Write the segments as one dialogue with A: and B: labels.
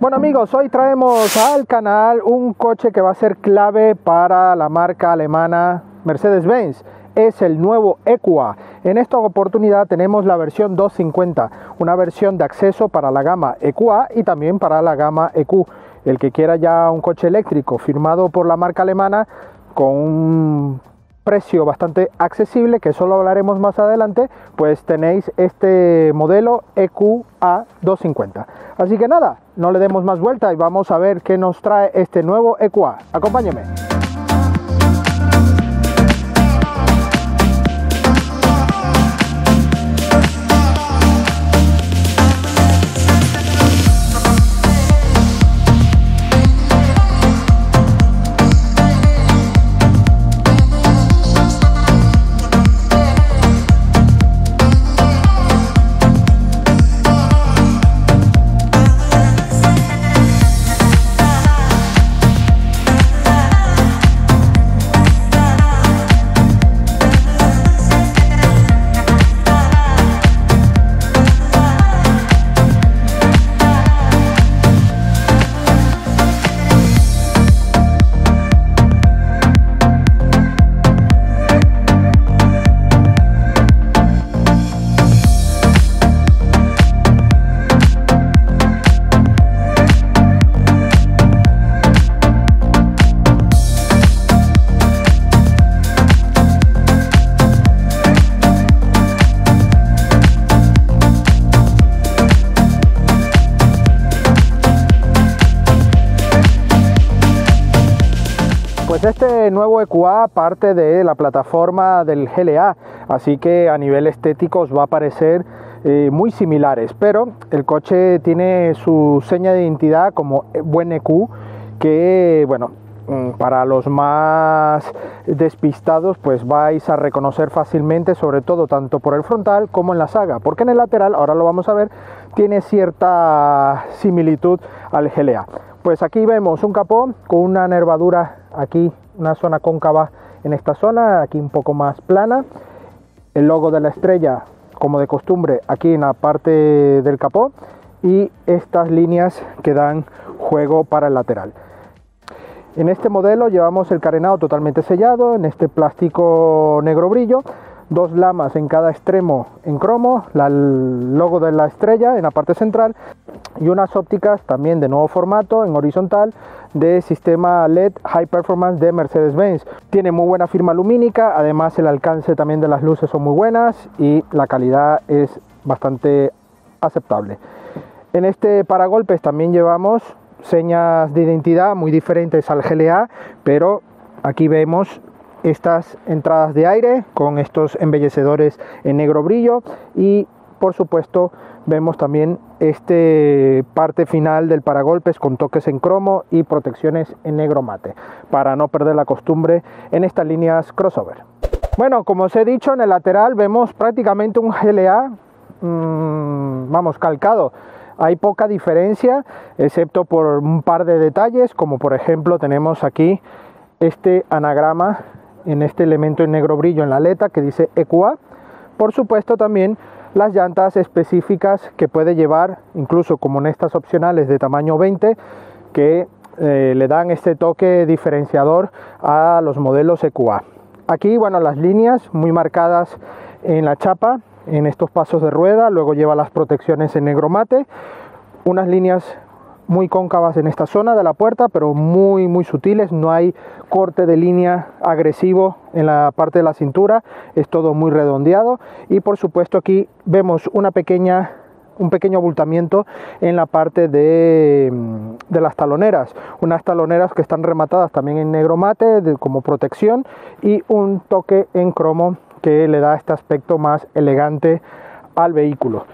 A: Bueno amigos, hoy traemos al canal un coche que va a ser clave para la marca alemana Mercedes-Benz. Es el nuevo EQA. En esta oportunidad tenemos la versión 250, una versión de acceso para la gama EQA y también para la gama EQ. El que quiera ya un coche eléctrico firmado por la marca alemana con precio bastante accesible, que solo hablaremos más adelante, pues tenéis este modelo EQA 250. Así que nada, no le demos más vuelta y vamos a ver qué nos trae este nuevo EQA. Acompáñeme. EQA parte de la plataforma del GLA, así que a nivel estético os va a parecer eh, muy similares, pero el coche tiene su seña de identidad como buen EQ, que bueno, mm, para los más despistados pues vais a reconocer fácilmente sobre todo tanto por el frontal como en la saga. Porque en el lateral ahora lo vamos a ver tiene cierta similitud al GLA pues aquí vemos un capó con una nervadura aquí, una zona cóncava en esta zona, aquí un poco más plana. El logo de la estrella, como de costumbre, aquí en la parte del capó. Y estas líneas que dan juego para el lateral. En este modelo llevamos el carenado totalmente sellado, en este plástico negro brillo dos lamas en cada extremo en cromo, el logo de la estrella en la parte central y unas ópticas también de nuevo formato en horizontal de sistema LED High Performance de Mercedes-Benz. Tiene muy buena firma lumínica, además el alcance también de las luces son muy buenas y la calidad es bastante aceptable. En este paragolpes también llevamos señas de identidad muy diferentes al GLA, pero aquí vemos estas entradas de aire con estos embellecedores en negro brillo. Y por supuesto vemos también este parte final del paragolpes con toques en cromo y protecciones en negro mate para no perder la costumbre en estas líneas crossover. Bueno como os he dicho en el lateral vemos prácticamente un GLA mmm, vamos calcado. Hay poca diferencia excepto por un par de detalles como por ejemplo tenemos aquí este anagrama en este elemento en negro brillo en la aleta que dice EQA. Por supuesto también las llantas específicas que puede llevar, incluso como en estas opcionales de tamaño 20, que eh, le dan este toque diferenciador a los modelos EQA. Aquí, bueno, las líneas muy marcadas en la chapa, en estos pasos de rueda, luego lleva las protecciones en negro mate, unas líneas muy cóncavas en esta zona de la puerta, pero muy muy sutiles, no hay corte de línea agresivo en la parte de la cintura, es todo muy redondeado. Y por supuesto aquí vemos una pequeña un pequeño abultamiento en la parte de, mm, de, las taloneras, unas taloneras que están rematadas también en negro mate como protección y un toque en cromo que le da este aspecto más elegante al vehículo.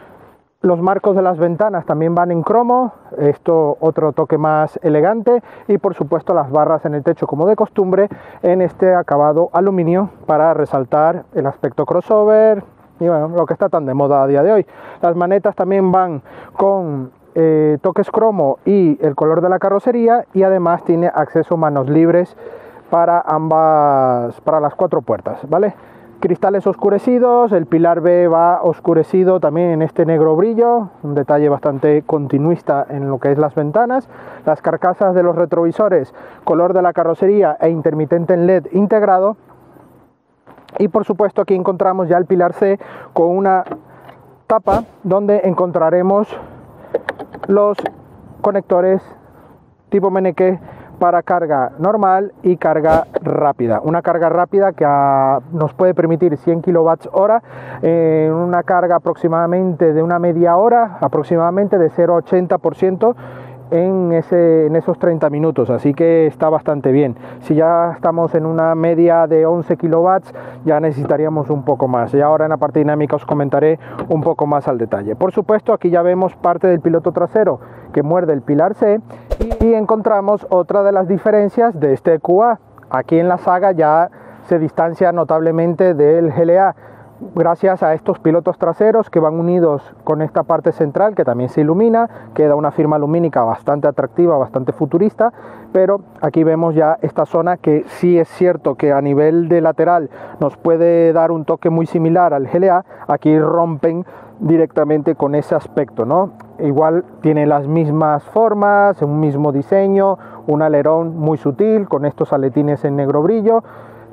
A: Los marcos de las ventanas también van en cromo, esto otro toque más elegante y por supuesto las barras en el techo como de costumbre en este acabado aluminio para resaltar el aspecto crossover y bueno, lo que está tan de moda a día de hoy. Las manetas también van con eh, toques cromo y el color de la carrocería y además tiene acceso manos libres para ambas, para las cuatro puertas, ¿vale? Cristales oscurecidos, el pilar B va oscurecido también en este negro brillo, un detalle bastante continuista en lo que es las ventanas, las carcasas de los retrovisores, color de la carrocería e intermitente en LED integrado, y por supuesto aquí encontramos ya el pilar C con una tapa donde encontraremos los conectores tipo Meneque para carga normal y carga rápida. Una carga rápida que ah, nos puede permitir 100 kWh en una carga aproximadamente de una media hora, aproximadamente de 0,80% en, esos 30 minutos, así que está bastante bien. Si ya estamos en una media de 11 kilowatts, ya necesitaríamos un poco más. Y ahora en la parte dinámica os comentaré un poco más al detalle. Por supuesto, aquí ya vemos parte del piloto trasero que muerde el pilar C y encontramos otra de las diferencias de este QA. Aquí en la saga ya se distancia notablemente del GLA gracias a estos pilotos traseros que van unidos con esta parte central que también se ilumina, queda una firma lumínica bastante atractiva, bastante futurista, pero aquí vemos ya esta zona que sí es cierto que a nivel de lateral nos puede dar un toque muy similar al GLA, aquí rompen directamente con ese aspecto, ¿no? Igual tiene las mismas formas, un mismo diseño, un alerón muy sutil con estos aletines en negro brillo,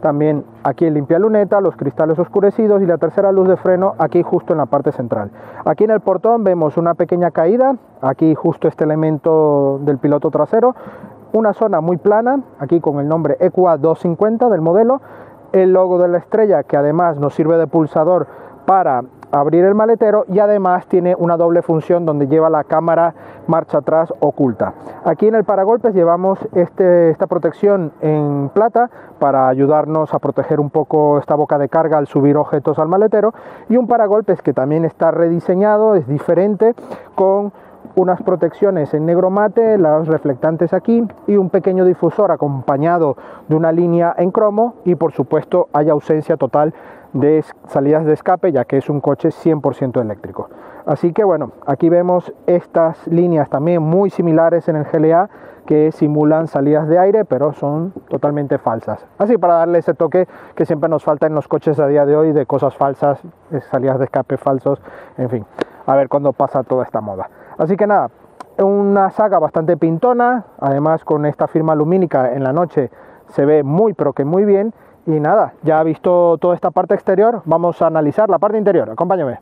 A: también aquí el limpia luneta, los cristales oscurecidos y la tercera luz de freno aquí justo en la parte central. Aquí en el portón vemos una pequeña caída, aquí justo este elemento del piloto trasero, una zona muy plana, aquí con el nombre EQA 250 del modelo, el logo de la estrella que además nos sirve de pulsador para abrir el maletero y además tiene una doble función donde lleva la cámara marcha atrás oculta. Aquí en el paragolpes llevamos este, esta protección en plata para ayudarnos a proteger un poco esta boca de carga al subir objetos al maletero y un paragolpes que también está rediseñado, es diferente con unas protecciones en negro mate, las reflectantes aquí y un pequeño difusor acompañado de una línea en cromo y por supuesto hay ausencia total de salidas de escape ya que es un coche 100% eléctrico. Así que bueno, aquí vemos estas líneas también muy similares en el GLA que simulan salidas de aire pero son totalmente falsas. Así para darle ese toque que siempre nos falta en los coches a día de hoy de cosas falsas, salidas de escape falsos, en fin, a ver cuándo pasa toda esta moda. Así que nada, una saga bastante pintona, además con esta firma lumínica en la noche se ve muy pero que muy bien y nada, ya visto toda esta parte exterior, vamos a analizar la parte interior. Acompáñame.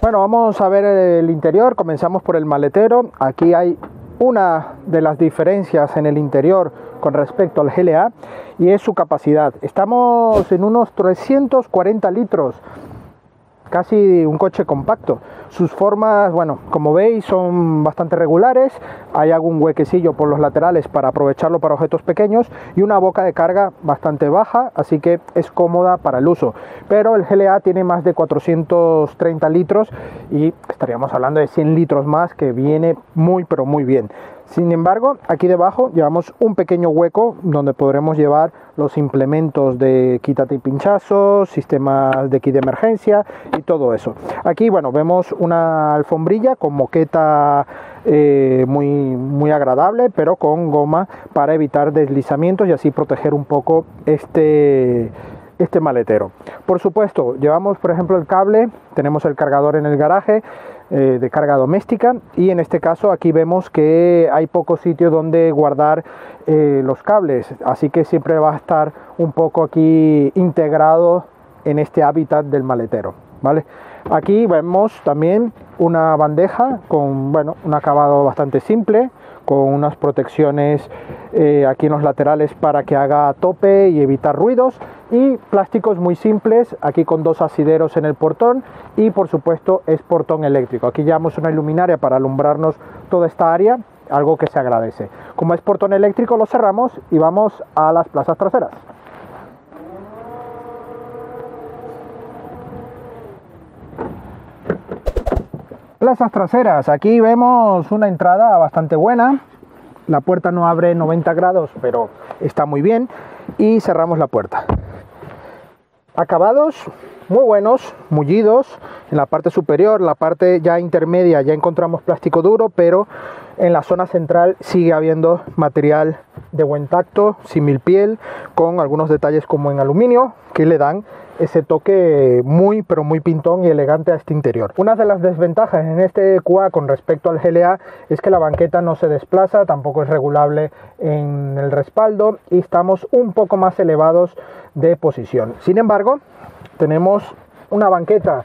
A: Bueno, vamos a ver el interior. Comenzamos por el maletero. Aquí hay una de las diferencias en el interior con respecto al GLA y es su capacidad. Estamos en unos 340 litros casi un coche compacto. Sus formas, bueno, como veis, son bastante regulares. Hay algún huequecillo por los laterales para aprovecharlo para objetos pequeños y una boca de carga bastante baja, así que es cómoda para el uso. Pero el GLA tiene más de 430 litros y estaríamos hablando de 100 litros más que viene muy pero muy bien. Sin embargo, aquí debajo llevamos un pequeño hueco donde podremos llevar los implementos de quítate y pinchazos, sistemas de kit de emergencia y todo eso. Aquí, bueno, vemos una alfombrilla con moqueta eh, muy, muy agradable, pero con goma para evitar deslizamientos y así proteger un poco este este maletero. Por supuesto, llevamos por ejemplo el cable, tenemos el cargador en el garaje, eh, de carga doméstica. Y en este caso aquí vemos que hay poco sitio donde guardar eh, los cables. Así que siempre va a estar un poco aquí integrado en este hábitat del maletero vale aquí vemos también una bandeja con bueno un acabado bastante simple con unas protecciones eh, aquí en los laterales para que haga tope y evitar ruidos. Y plásticos muy simples aquí con dos asideros en el portón. Y por supuesto es portón eléctrico. Aquí llevamos una iluminaria para alumbrarnos toda esta área algo que se agradece. Como es portón eléctrico lo cerramos y vamos a las plazas traseras Plazas traseras, aquí vemos una entrada bastante buena, la puerta no abre 90 grados, pero está muy bien, y cerramos la puerta. Acabados, muy buenos, mullidos. En la parte superior, la parte ya intermedia, ya encontramos plástico duro, pero en la zona central sigue habiendo material de buen tacto, simil piel, con algunos detalles como en aluminio que le dan ese toque muy pero muy pintón y elegante a este interior. Una de las desventajas en este QA con respecto al GLA es que la banqueta no se desplaza, tampoco es regulable en el respaldo y estamos un poco más elevados de posición. Sin embargo, tenemos una banqueta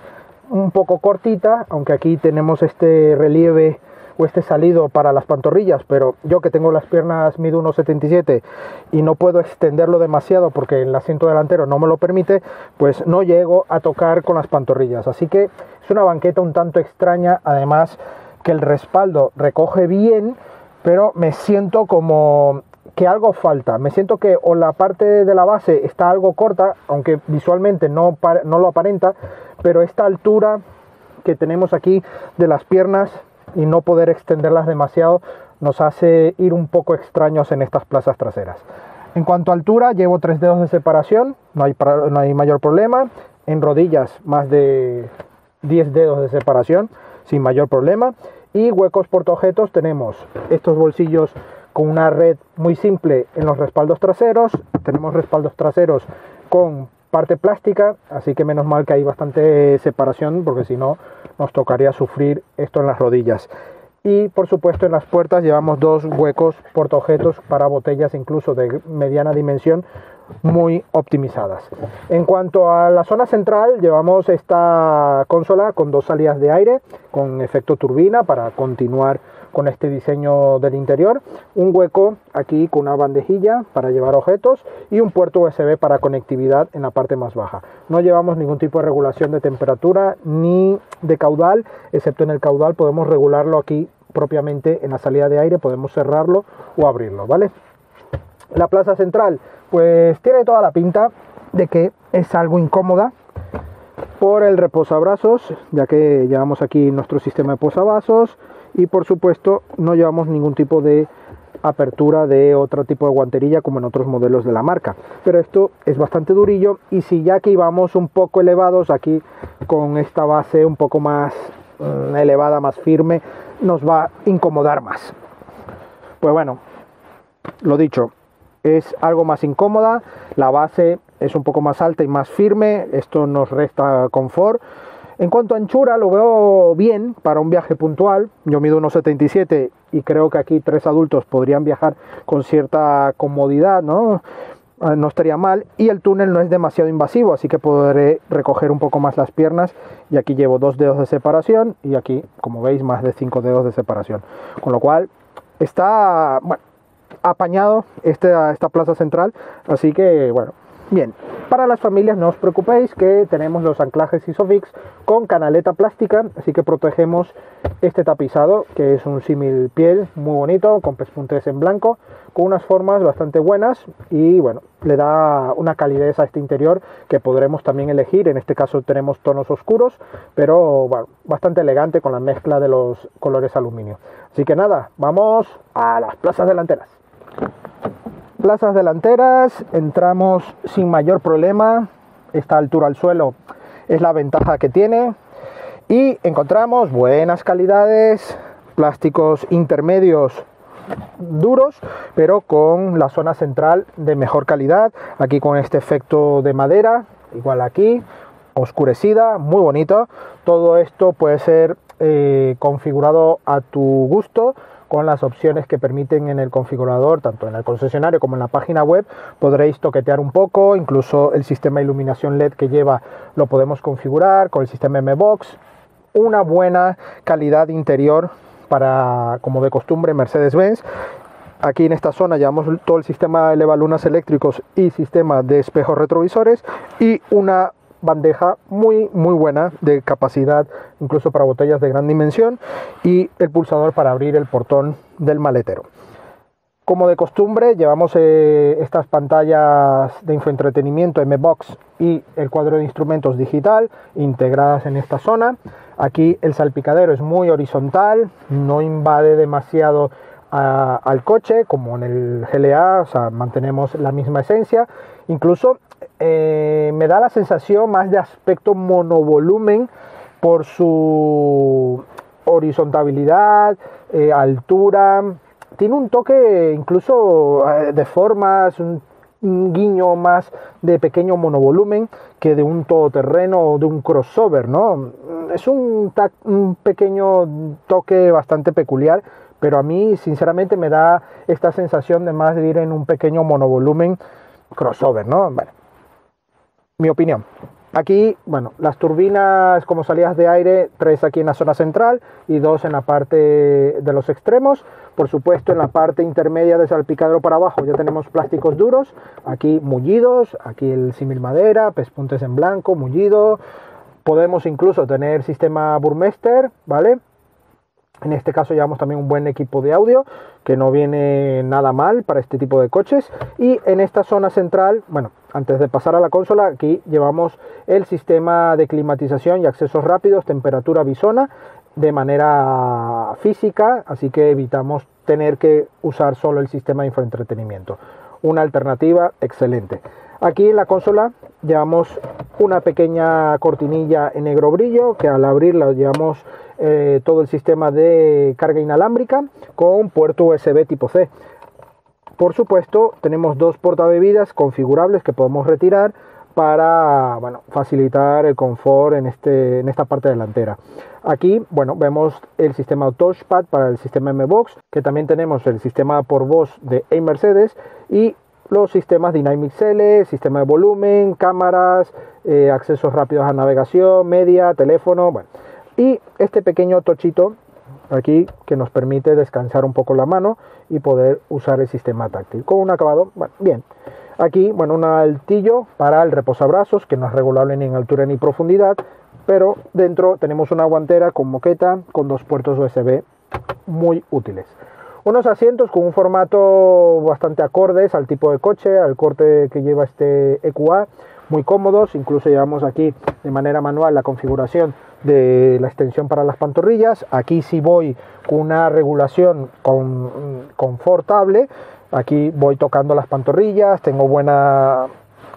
A: un poco cortita, aunque aquí tenemos este relieve o este salido para las pantorrillas, pero yo que tengo las piernas mido 1,77 y no puedo extenderlo demasiado porque el asiento delantero no me lo permite, pues no llego a tocar con las pantorrillas. Así que es una banqueta un tanto extraña, además que el respaldo recoge bien, pero me siento como que algo falta. Me siento que o la parte de la base está algo corta, aunque visualmente no, no lo aparenta, pero esta altura que tenemos aquí de las piernas y no poder extenderlas demasiado nos hace ir un poco extraños en estas plazas traseras. En cuanto a altura, llevo tres dedos de separación, no hay, no hay mayor problema. En rodillas, más de 10 dedos de separación, sin mayor problema. Y huecos portaobjetos tenemos estos bolsillos con una red muy simple en los respaldos traseros. Tenemos respaldos traseros con parte plástica, así que menos mal que hay bastante separación porque si no nos tocaría sufrir esto en las rodillas. Y por supuesto en las puertas llevamos dos huecos portaobjetos para botellas incluso de mediana dimensión muy optimizadas. En cuanto a la zona central, llevamos esta consola con dos salidas de aire con efecto turbina para continuar con este diseño del interior, un hueco aquí con una bandejilla para llevar objetos y un puerto USB para conectividad en la parte más baja. No llevamos ningún tipo de regulación de temperatura ni de caudal, excepto en el caudal podemos regularlo aquí propiamente en la salida de aire, podemos cerrarlo o abrirlo, ¿vale? La plaza central, pues tiene toda la pinta de que es algo incómoda por el reposabrazos, ya que llevamos aquí nuestro sistema de posavasos, y por supuesto no llevamos ningún tipo de apertura de otro tipo de guanterilla como en otros modelos de la marca. Pero esto es bastante durillo y si ya que vamos un poco elevados aquí con esta base un poco más mm, elevada más firme nos va a incomodar más. Pues bueno lo dicho es algo más incómoda la base es un poco más alta y más firme esto nos resta confort en cuanto a anchura, lo veo bien para un viaje puntual. Yo mido 1,77 y creo que aquí tres adultos podrían viajar con cierta comodidad, ¿no? Ah, no estaría mal. Y el túnel no es demasiado invasivo, así que podré recoger un poco más las piernas. Y aquí llevo dos dedos de separación y aquí, como veis, más de cinco dedos de separación. Con lo cual, está apañado esta, esta plaza central. Así que, bueno, Bien, para las familias no os preocupéis que tenemos los anclajes Isofix con canaleta plástica, así que protegemos este tapizado que es un símil piel muy bonito con pespuntes en blanco con unas formas bastante buenas y bueno, le da una calidez a este interior que podremos también elegir, en este caso tenemos tonos oscuros, pero bueno, bastante elegante con la mezcla de los colores aluminio. Así que nada, vamos a las plazas delanteras plazas delanteras entramos sin mayor problema. Esta altura al suelo es la ventaja que tiene. Y encontramos buenas calidades, plásticos intermedios duros, pero con la zona central de mejor calidad. Aquí con este efecto de madera, igual aquí, oscurecida, muy bonito. Todo esto puede ser eh, configurado a tu gusto con las opciones que permiten en el configurador, tanto en el concesionario como en la página web, podréis toquetear un poco, incluso el sistema de iluminación LED que lleva lo podemos configurar con el sistema M-Box, una buena calidad interior para, como de costumbre, Mercedes-Benz. Aquí en esta zona llevamos todo el sistema de lunas eléctricos y sistema de espejos retrovisores y una bandeja muy muy buena de capacidad incluso para botellas de gran dimensión y el pulsador para abrir el portón del maletero. Como de costumbre llevamos eh, estas pantallas de infoentretenimiento M-Box y el cuadro de instrumentos digital integradas en esta zona. Aquí el salpicadero es muy horizontal, no invade demasiado al coche, como en el GLA, mantenemos la misma esencia. Incluso eh, me da la sensación más de aspecto monovolumen por su horizontabilidad, eh, altura. Tiene un toque incluso eh, de formas, un, guiño más de pequeño monovolumen que de un todoterreno o de un crossover, ¿no? Es un pequeño toque bastante peculiar pero a mí sinceramente me da esta sensación de más de ir en un pequeño monovolumen crossover, ¿no? Bueno, mi opinión. Aquí, bueno, las turbinas como salidas de aire, tres aquí en la zona central y dos en la parte de los extremos. Por supuesto, en la parte intermedia de salpicadero para abajo ya tenemos plásticos duros, aquí mullidos, aquí el símil madera, pespuntes en blanco, mullido. Podemos incluso tener sistema Burmester, ¿vale? En este caso llevamos también un buen equipo de audio que no viene nada mal para este tipo de coches. Y en esta zona central, bueno, antes de pasar a la consola, aquí llevamos el sistema de climatización y accesos rápidos, temperatura bisona de manera física, así que evitamos tener que usar solo el sistema de infoentretenimiento. Una alternativa excelente. Aquí en la consola llevamos una pequeña cortinilla en negro brillo que al abrirla llevamos eh, todo el sistema de carga inalámbrica con puerto USB tipo C. Por supuesto, tenemos dos portabebidas configurables que podemos retirar para bueno, facilitar el confort en, este, en esta parte delantera. Aquí, bueno, vemos el sistema touchpad para el sistema MBOX, que también tenemos el sistema por voz de A Mercedes y los sistemas Dynamic L, sistema de volumen, cámaras, eh, accesos rápidos a navegación, media, teléfono, bueno. Y este pequeño tochito aquí que nos permite descansar un poco la mano y poder usar el sistema táctil con un acabado bien. Aquí, bueno, un altillo para el reposabrazos que no es regulable ni en altura ni profundidad, pero dentro tenemos una guantera con moqueta con dos puertos USB muy útiles. Unos asientos con un formato bastante acordes al tipo de coche, al corte que lleva este EQA, muy cómodos, incluso llevamos aquí de manera manual la configuración de la extensión para las pantorrillas. Aquí sí voy con una regulación con, confortable. Aquí voy tocando las pantorrillas, tengo buena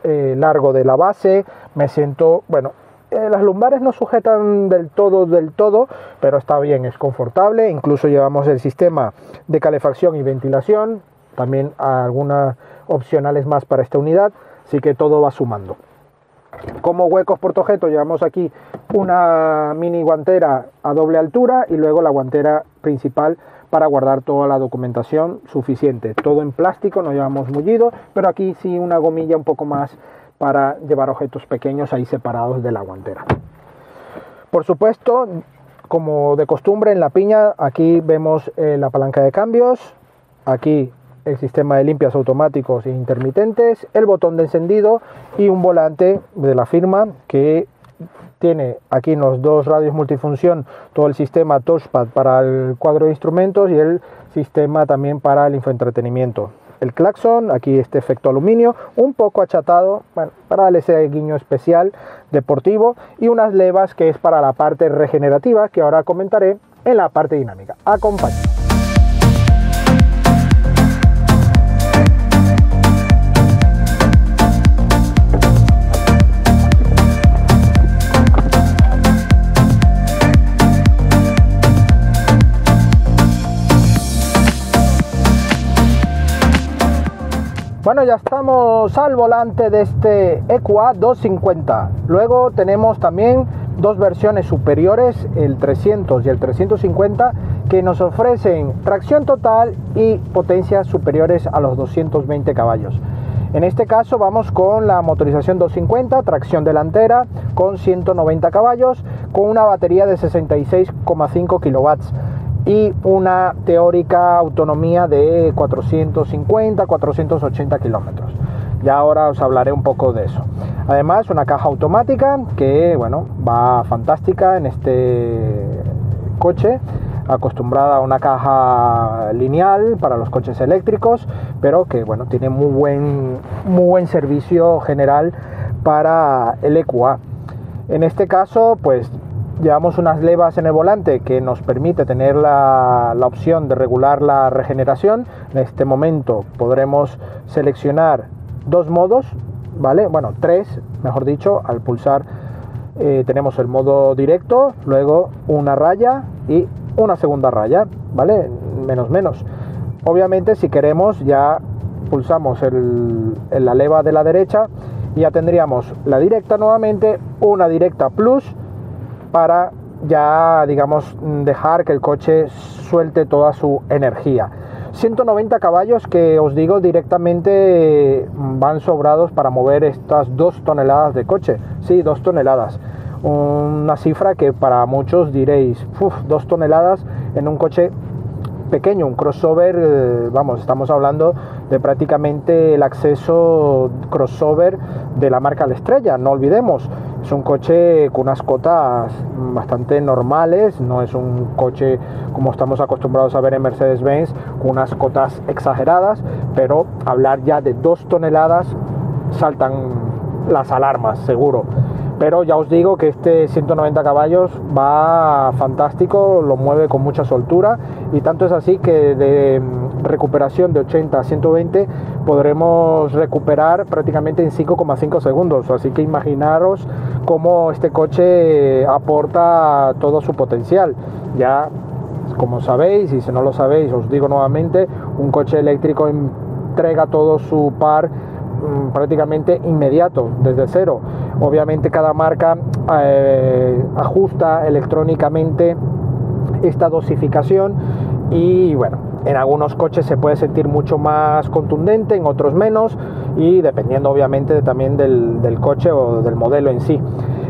A: eh, largo de la base, me siento, bueno, eh, las lumbares no sujetan del todo, del todo, pero está bien, es confortable. Incluso llevamos el sistema de calefacción y ventilación, también algunas opcionales más para esta unidad, así que todo va sumando. Como huecos portojeto llevamos aquí una mini guantera a doble altura y luego la guantera principal para guardar toda la documentación suficiente. Todo en plástico, no llevamos mullido, pero aquí sí una gomilla un poco más para llevar objetos pequeños ahí separados de la guantera. Por supuesto, como de costumbre en la piña, aquí vemos eh, la palanca de cambios, aquí el sistema de limpias automáticos e intermitentes, el botón de encendido y un volante de la firma que tiene aquí los dos radios multifunción, todo el sistema touchpad para el cuadro de instrumentos y el sistema también para el infoentretenimiento. El claxon, aquí este efecto aluminio, un poco achatado, para darle ese guiño especial deportivo y unas levas que es para la parte regenerativa que ahora comentaré en la parte dinámica. Acompaña. Bueno, ya estamos al volante de este EQA 250. Luego tenemos también dos versiones superiores, el 300 y el 350, que nos ofrecen tracción total y potencias superiores a los 220 caballos. En este caso vamos con la motorización 250, tracción delantera con 190 caballos, con una batería de 66,5 kilowatts y una teórica autonomía de 450-480 kilómetros. Ya ahora os hablaré un poco de eso. Además, una caja automática que, bueno, va fantástica en este coche, acostumbrada a una caja lineal para los coches eléctricos, pero que, bueno, tiene muy buen, muy buen servicio general para el EQA. En este caso, pues llevamos unas levas en el volante que nos permite tener la, la, opción de regular la regeneración. En este momento podremos seleccionar dos modos, ¿vale? Bueno, tres, mejor dicho, al pulsar eh, tenemos el modo directo, luego una raya y una segunda raya, ¿vale? Menos menos. Obviamente si queremos ya pulsamos el, la leva de la derecha y ya tendríamos la directa nuevamente, una directa plus para ya digamos dejar que el coche suelte toda su energía. 190 caballos que os digo directamente van sobrados para mover estas dos toneladas de coche. Sí, dos toneladas. Una cifra que para muchos diréis, dos toneladas en un coche pequeño, un crossover, eh, vamos, estamos hablando de prácticamente el acceso crossover de la marca La Estrella, no olvidemos, es un coche con unas cotas bastante normales, no es un coche como estamos acostumbrados a ver en Mercedes-Benz, con unas cotas exageradas, pero hablar ya de dos toneladas saltan las alarmas, seguro. Pero ya os digo que este 190 caballos va fantástico, lo mueve con mucha soltura y tanto es así que de recuperación de 80 a 120 podremos recuperar prácticamente en 5,5 segundos, así que imaginaros cómo este coche aporta todo su potencial. Ya como sabéis, y si no lo sabéis, os digo nuevamente, un coche eléctrico entrega todo su par Mm, prácticamente inmediato, desde cero. Obviamente cada marca eh, ajusta electrónicamente esta dosificación y bueno, en algunos coches se puede sentir mucho más contundente, en otros menos y dependiendo obviamente también del, del coche o del modelo en sí.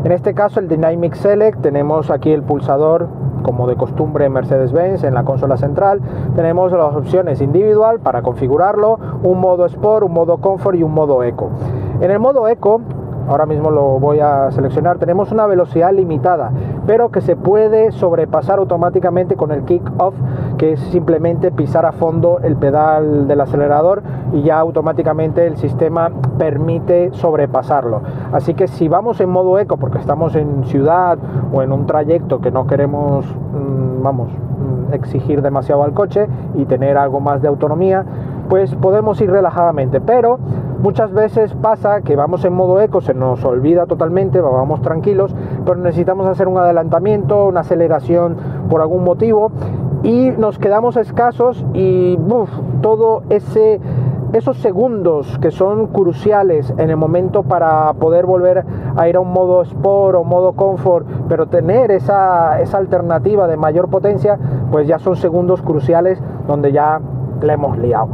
A: En este caso el Dynamic Select tenemos aquí el pulsador como de costumbre en Mercedes-Benz en la consola central. Tenemos las opciones individual para configurarlo, un modo Sport, un modo Comfort y un modo Eco. En el modo Eco ahora mismo lo voy a seleccionar, tenemos una velocidad limitada, pero que se puede sobrepasar automáticamente con el kick off, que es simplemente pisar a fondo el pedal del acelerador y ya automáticamente el sistema permite sobrepasarlo. Así que si vamos en modo eco, porque estamos en ciudad o en un trayecto que no queremos, mm, vamos, mm, exigir demasiado al coche y tener algo más de autonomía, pues podemos ir relajadamente, pero muchas veces pasa que vamos en modo eco, se nos olvida totalmente, vamos tranquilos, pero necesitamos hacer un adelantamiento, una aceleración por algún motivo y nos quedamos escasos y todo ese esos segundos que son cruciales en el momento para poder volver a ir a un modo sport o modo comfort, pero tener esa, esa alternativa de mayor potencia, pues ya son segundos cruciales donde ya le hemos liado.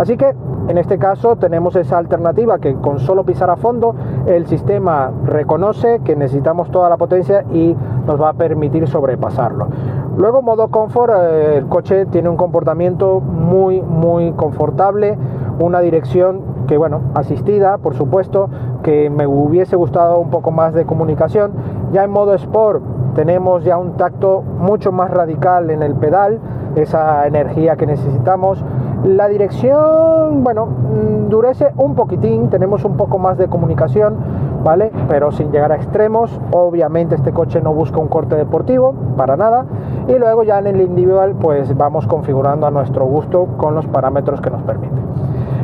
A: Así que en este caso tenemos esa alternativa que con solo pisar a fondo el sistema reconoce que necesitamos toda la potencia y nos va a permitir sobrepasarlo. Luego modo confort, eh, el coche tiene un comportamiento muy muy confortable, una dirección que bueno, asistida por supuesto, que me hubiese gustado un poco más de comunicación. Ya en modo sport tenemos ya un tacto mucho más radical en el pedal, esa energía que necesitamos la dirección, bueno, endurece un poquitín, tenemos un poco más de comunicación, ¿vale? Pero sin llegar a extremos. Obviamente este coche no busca un corte deportivo, para nada. Y luego ya en el individual, pues vamos configurando a nuestro gusto con los parámetros que nos permite.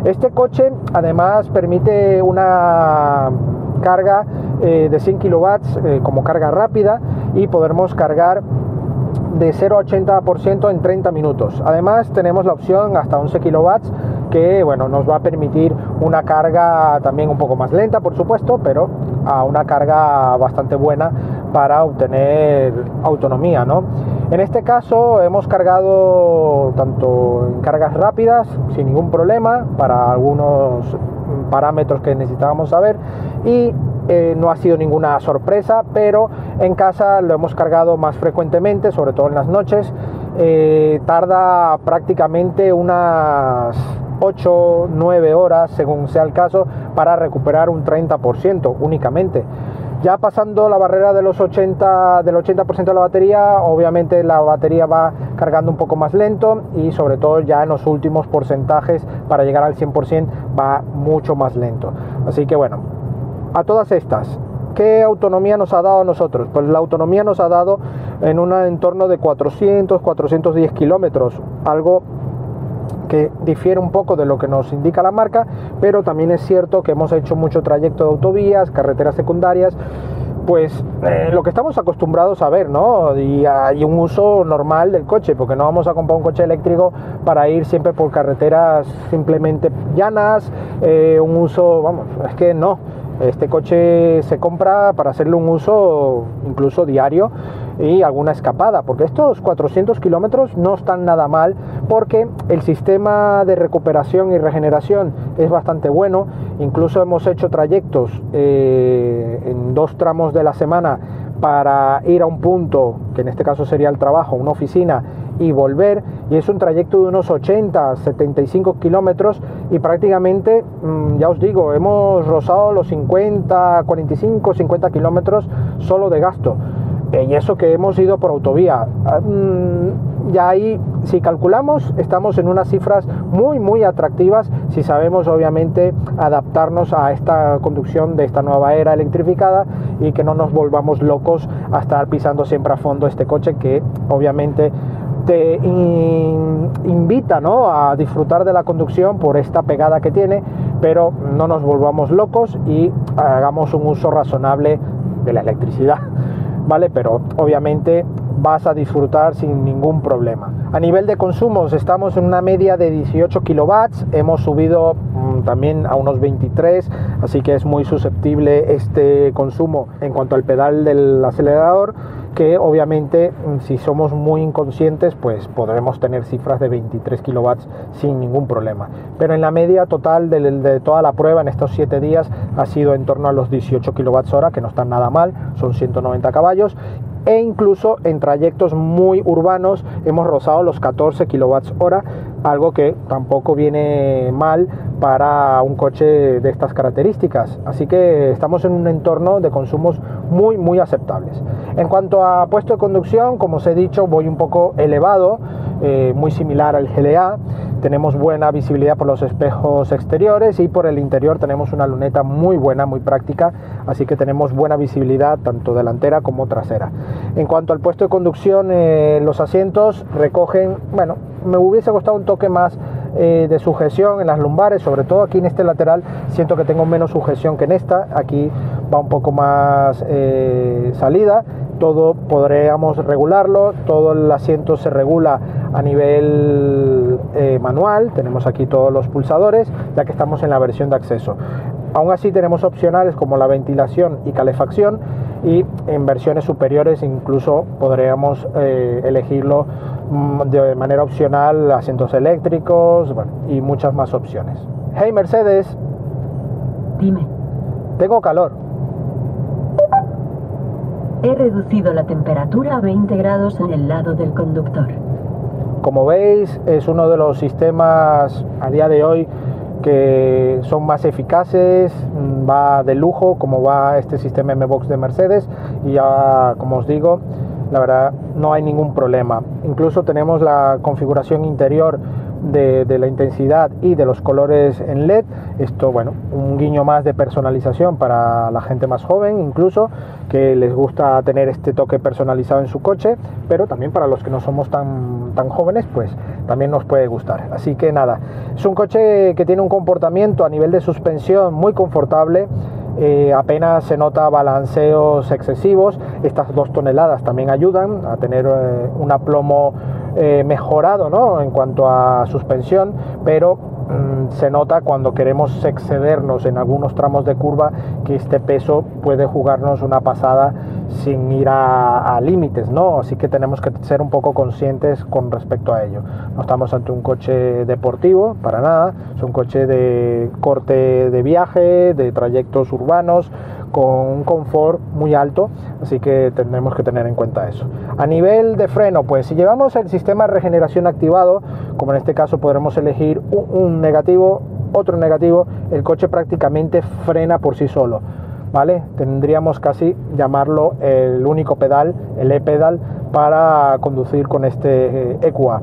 A: Este coche además permite una carga eh, de 100 kilowatts eh, como carga rápida y podremos cargar de 0 a 80% en 30 minutos. Además tenemos la opción hasta 11 kilowatts que bueno, nos va a permitir una carga también un poco más lenta, por supuesto, pero a una carga bastante buena para obtener autonomía. ¿no? En este caso hemos cargado tanto en cargas rápidas sin ningún problema para algunos parámetros que necesitábamos saber y eh, no ha sido ninguna sorpresa, pero en casa lo hemos cargado más frecuentemente, sobre todo en las noches. Eh, tarda prácticamente unas 8, 9 horas, según sea el caso, para recuperar un 30% únicamente. Ya pasando la barrera de los 80, del 80% de la batería, obviamente la batería va cargando un poco más lento y sobre todo ya en los últimos porcentajes para llegar al 100% va mucho más lento. Así que bueno, a todas estas, ¿Qué autonomía nos ha dado a nosotros? Pues la autonomía nos ha dado en un entorno de 400, 410 kilómetros, algo que difiere un poco de lo que nos indica la marca, pero también es cierto que hemos hecho mucho trayecto de autovías, carreteras secundarias, pues eh, lo que estamos acostumbrados a ver, ¿no? Y hay un uso normal del coche, porque no vamos a comprar un coche eléctrico para ir siempre por carreteras simplemente llanas, eh, un uso, vamos, es que no. Este coche se compra para hacerle un uso incluso diario y alguna escapada, porque estos 400 kilómetros no están nada mal, porque el sistema de recuperación y regeneración es bastante bueno, incluso hemos hecho trayectos eh, en dos tramos de la semana para ir a un punto, que en este caso sería el trabajo, una oficina, y volver, y es un trayecto de unos 80, 75 kilómetros, y prácticamente, mm, ya os digo, hemos rozado los 50, 45, 50 kilómetros solo de gasto. Y eso que hemos ido por autovía. Ah, mm, ya ahí, si calculamos, estamos en unas cifras muy, muy atractivas si sabemos, obviamente, adaptarnos a esta conducción de esta nueva era electrificada y que no nos volvamos locos a estar pisando siempre a fondo este coche que, obviamente, te invita ¿no? a disfrutar de la conducción por esta pegada que tiene, pero no nos volvamos locos y hagamos un uso razonable de la electricidad. ¿Vale? Pero obviamente vas a disfrutar sin ningún problema. A nivel de consumos estamos en una media de 18 kilowatts, hemos subido también a unos 23, así que es muy susceptible este consumo en cuanto al pedal del acelerador que obviamente mm, si somos muy inconscientes pues podremos tener cifras de 23 kilowatts sin ningún problema. Pero en la media total de, toda la prueba en estos 7 días ha sido en torno a los 18 kilowatts hora que no están nada mal son 190 caballos e incluso en trayectos muy urbanos hemos rozado los 14 kilowatts hora, algo que tampoco viene mal para un coche de estas características. Así que estamos en un entorno de consumos muy muy aceptables. En cuanto a puesto de conducción, como os he dicho, voy un poco elevado, eh, muy similar al GLA. Tenemos buena visibilidad por los espejos exteriores y por el interior tenemos una luneta muy buena, muy práctica, así que tenemos buena visibilidad tanto delantera como trasera. En cuanto al puesto de conducción, eh, los asientos recogen, bueno, me hubiese costado un toque más eh, de sujeción en las lumbares, sobre todo aquí en este lateral siento que tengo menos sujeción que en esta, aquí va un poco más eh, salida, todo podríamos regularlo, todo el asiento se regula a nivel manual, tenemos aquí todos los pulsadores, ya que estamos en la versión de acceso. Aún así tenemos opcionales como la ventilación y calefacción y en versiones superiores incluso podríamos eh, elegirlo mm, de manera opcional asientos eléctricos y muchas más opciones. Hey Mercedes.
B: Dime.
A: Tengo calor.
B: He reducido la temperatura a 20 grados en el lado del conductor.
A: Como veis, es uno de los sistemas a día de hoy que son más eficaces, mm, va de lujo como va este sistema M-Box de Mercedes. Y ya como os digo, la verdad no hay ningún problema. Incluso tenemos la configuración interior de, la intensidad y de los colores en LED. Esto, bueno, un guiño más de personalización para la gente más joven, incluso que les gusta tener este toque personalizado en su coche, pero también para los que no somos tan, tan jóvenes, pues también nos puede gustar. Así que nada, es un coche que tiene un comportamiento a nivel de suspensión muy confortable. Eh, apenas se nota balanceos excesivos. Estas dos toneladas también ayudan a eh, un aplomo eh, mejorado ¿no? en cuanto a suspensión, pero mm, se nota cuando queremos excedernos en algunos tramos de curva que este peso puede jugarnos una pasada sin ir a, límites, ¿no? Así que tenemos que ser un poco conscientes con respecto a ello. No estamos ante un coche deportivo, para nada, es un coche de corte de viaje, de trayectos urbanos, con un confort muy alto, así que tendremos que tener en cuenta eso. A nivel de freno, pues si llevamos el sistema de regeneración activado, como en este caso podremos elegir un, negativo, otro negativo, el coche prácticamente frena por sí solo. ¿Vale? Tendríamos casi llamarlo el único pedal, el e-pedal, para conducir con este EQA.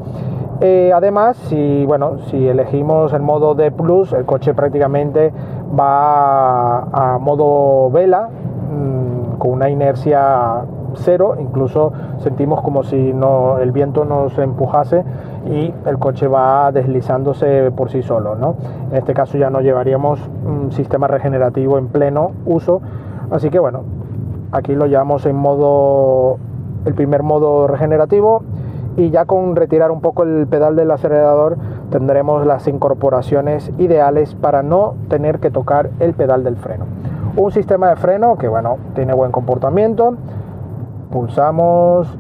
A: Eh, además, si, bueno, si elegimos el modo D el coche prácticamente va a, modo vela, mm, con una inercia cero, incluso sentimos como si no, el viento nos empujase y el coche va deslizándose por sí solo. ¿no? En este caso ya no llevaríamos un sistema regenerativo en pleno uso, así que bueno, aquí lo llevamos en modo, el primer modo regenerativo y ya con retirar un poco el pedal del acelerador tendremos las incorporaciones ideales para no tener que tocar el pedal del freno. Un sistema de freno que bueno, tiene buen comportamiento, pulsamos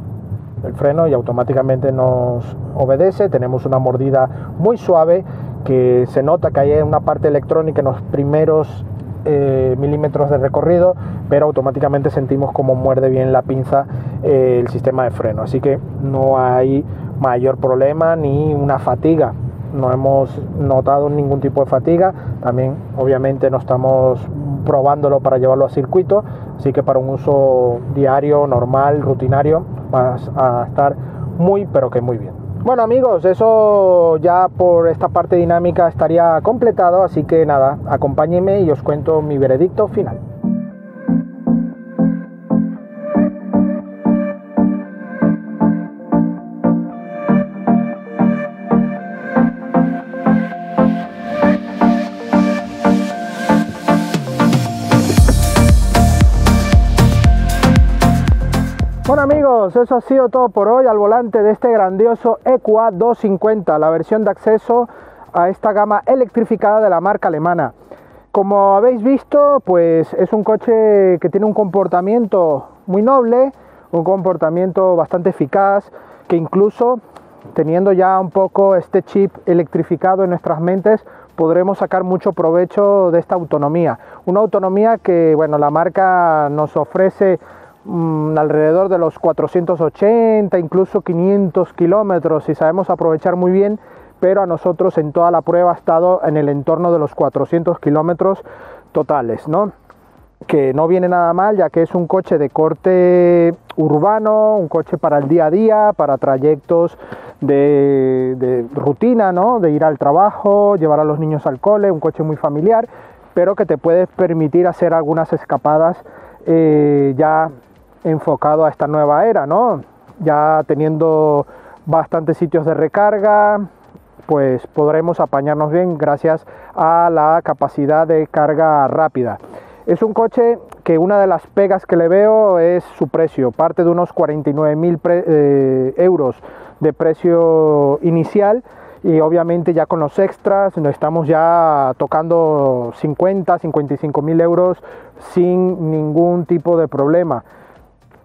A: el freno y automáticamente nos obedece. Tenemos una mordida muy suave que se nota que hay una parte electrónica en los primeros eh, milímetros de recorrido, pero automáticamente sentimos como muerde bien la pinza eh, el sistema de freno. Así que no hay mayor problema ni una fatiga. No hemos notado ningún tipo de fatiga. También obviamente no estamos probándolo para llevarlo a circuito, así que para un uso diario, normal, rutinario, vas a estar muy, pero que muy bien. Bueno amigos, eso ya por esta parte dinámica estaría completado, así que nada, acompáñenme y os cuento mi veredicto final. Amigos, eso ha sido todo por hoy al volante de este grandioso EQA 250, la versión de acceso a esta gama electrificada de la marca alemana. Como habéis visto, pues es un coche que tiene un comportamiento muy noble, un comportamiento bastante eficaz, que incluso teniendo ya un poco este chip electrificado en nuestras mentes, podremos sacar mucho provecho de esta autonomía. Una autonomía que, bueno, la marca nos ofrece Mm, alrededor de los 480, incluso 500 kilómetros, si sabemos aprovechar muy bien, pero a nosotros en toda la prueba ha estado en el entorno de los 400 kilómetros totales, ¿no? que no viene nada mal ya que es un coche de corte urbano, un coche para el día a día, para trayectos de, rutina, ¿no? de ir al trabajo, llevar a los niños al cole, un coche muy familiar, pero que te puede permitir hacer algunas escapadas eh, ya enfocado a esta nueva era, ¿no? Ya teniendo bastantes sitios de recarga, pues podremos apañarnos bien gracias a la capacidad de carga rápida. Es un coche que una de las pegas que le veo es su precio, parte de unos 49 mil eh, euros de precio inicial y obviamente ya con los extras nos estamos ya tocando 50, 55 mil euros sin ningún tipo de problema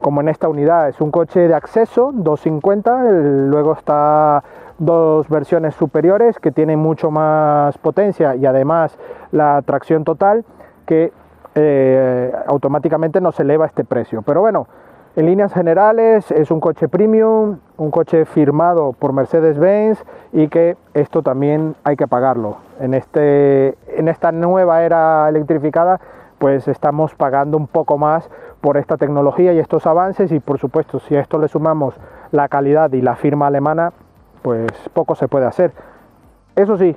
A: como en esta unidad. Es un coche de acceso 250, luego está dos versiones superiores que tienen mucho más potencia y además la tracción total que eh, automáticamente nos eleva este precio. Pero bueno, en líneas generales es un coche premium, un coche firmado por Mercedes-Benz y que esto también hay que pagarlo. En, este, en esta nueva era electrificada pues estamos pagando un poco más por esta tecnología y estos avances y por supuesto si a esto le sumamos la calidad y la firma alemana, pues poco se puede hacer. Eso sí,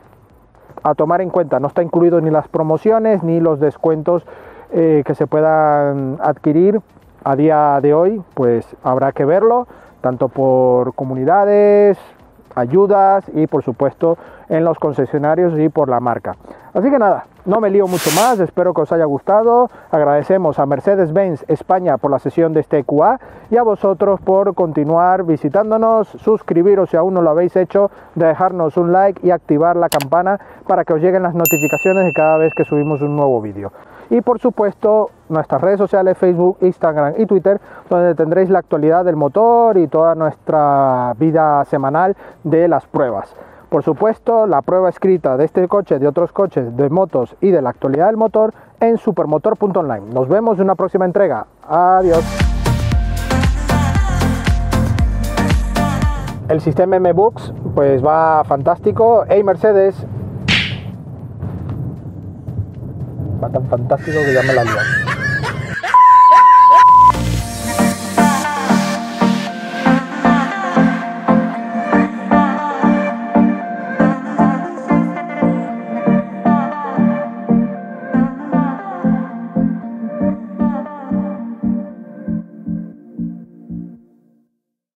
A: a tomar en cuenta, no está incluido ni las promociones ni los descuentos eh, que se puedan adquirir a día de hoy, pues habrá que verlo, tanto por comunidades, ayudas y por supuesto en los concesionarios y por la marca. Así que nada, no me lío mucho más, espero que os haya gustado. Agradecemos a Mercedes-Benz España por la sesión de este QA y a vosotros por continuar visitándonos, suscribiros si aún no lo habéis hecho, dejarnos un like y activar la campana para que os lleguen las notificaciones de cada vez que subimos un nuevo vídeo. Y por supuesto nuestras redes sociales Facebook, Instagram y Twitter, donde tendréis la actualidad del motor y toda nuestra vida semanal de las pruebas. Por supuesto, la prueba escrita de este coche, de otros coches, de motos y de la actualidad del motor en supermotor.online. Nos vemos en una próxima entrega. Adiós. El sistema M-Books pues va fantástico. Hey Mercedes. Va tan fantástico que ya me la liado.